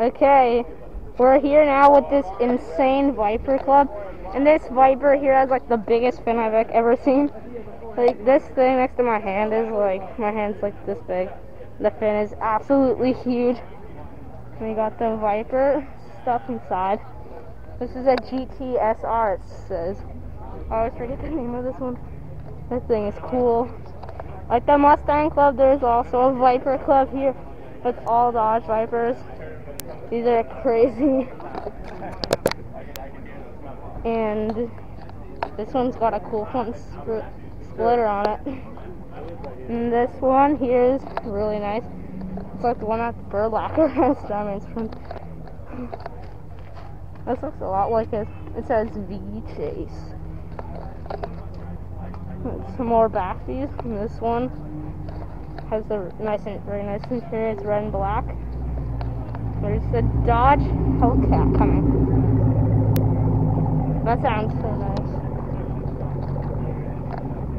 Okay, we're here now with this insane Viper Club. And this Viper here has like the biggest fin I've like, ever seen. Like this thing next to my hand is like, my hand's like this big. The fin is absolutely huge. And we got the Viper stuff inside. This is a GTSR it says. Oh, I always forget the name of this one. This thing is cool. Like the Mustang Club, there's also a Viper Club here with all the Dodge Vipers. These are crazy. And this one's got a cool front sp splitter on it. And this one here is really nice. It's like the one at Burlacker has diamonds from. This looks a lot like it. It says V Chase. Some more back views. And this one has the nice and very nice interior. It's red and black. There's the Dodge Hellcat coming. That sounds so nice.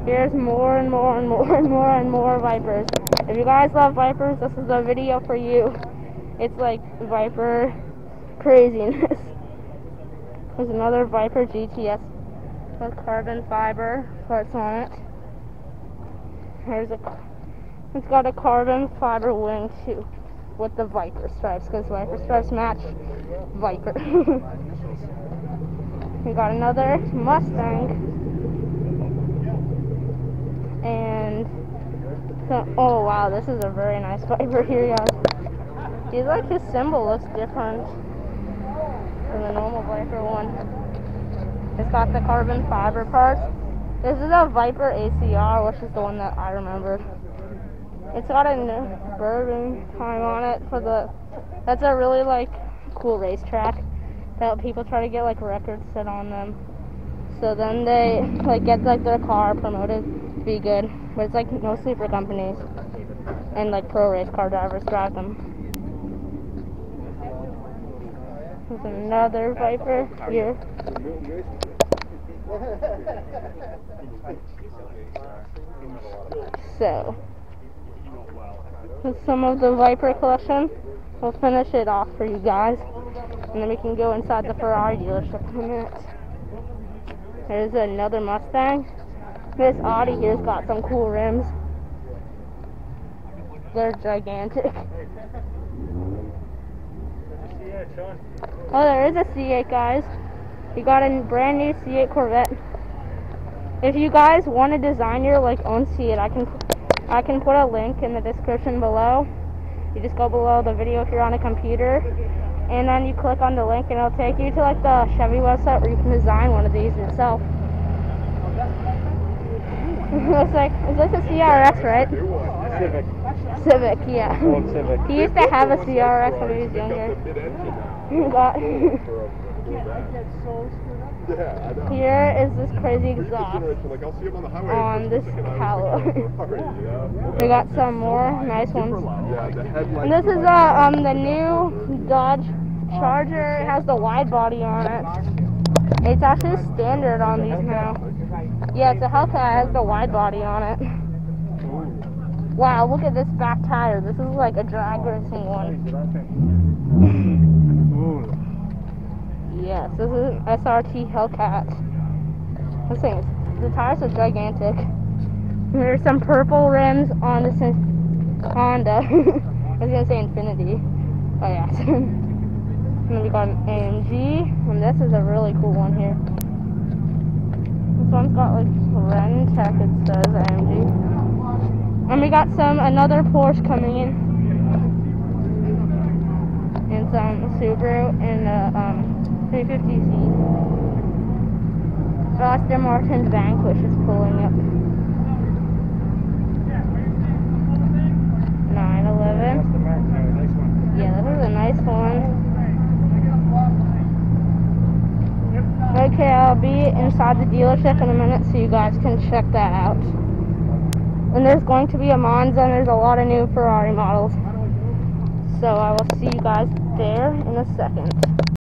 Here's more and more and more and more and more Vipers. If you guys love Vipers, this is a video for you. It's like Viper craziness. There's another Viper GTS with carbon fiber parts on it. Here's a, it's got a carbon fiber wing too with the Viper stripes because Viper stripes match Viper. we got another Mustang and so, oh wow this is a very nice Viper here guys. He's like his symbol looks different from the normal Viper one. It's got the carbon fiber parts. This is a Viper ACR which is the one that I remember. It's got a Nürburgring time on it for the. That's a really like cool racetrack that people try to get like records set on them. So then they like get like their car promoted to be good, but it's like mostly for companies and like pro race car drivers drive them. There's another Viper here. So with some of the Viper collection. We'll finish it off for you guys. And then we can go inside the Ferrari dealership in a minute. There's another Mustang. This Audi here's got some cool rims. They're gigantic. Oh, there is a C8, guys. We got a brand new C8 Corvette. If you guys want to design your like own C8, I can I can put a link in the description below. You just go below the video if you're on a computer, and then you click on the link and it'll take you to like the Chevy website where you can design one of these yourself. it's like it's like a CRX, right? Civic. Civic, yeah. Civic. He used to have a CRX when he was younger. Got Here is this crazy exhaust on this Halo. we got some more nice ones. And this is uh, um the new Dodge Charger. It has the wide body on it. It's actually standard on these now. Yeah, it's a Hellcat. It has the wide body on it. Wow, look at this back tire. This is like a drag racing one. Yes, this is an SRT Hellcat. This thing, the tires are gigantic. There's some purple rims on this Honda. I was gonna say Infiniti. Oh yeah. and then we got an AMG, and this is a really cool one here. This one's got like Rentec, it says AMG. And we got some another Porsche coming in, and some Subaru and uh, um 350Z. Aston Martin's Vanquish is pulling up. 911. Yeah, that was a nice one. Okay, I'll be inside the dealership in a minute so you guys can check that out. And there's going to be a Monza and there's a lot of new Ferrari models. So I will see you guys there in a second.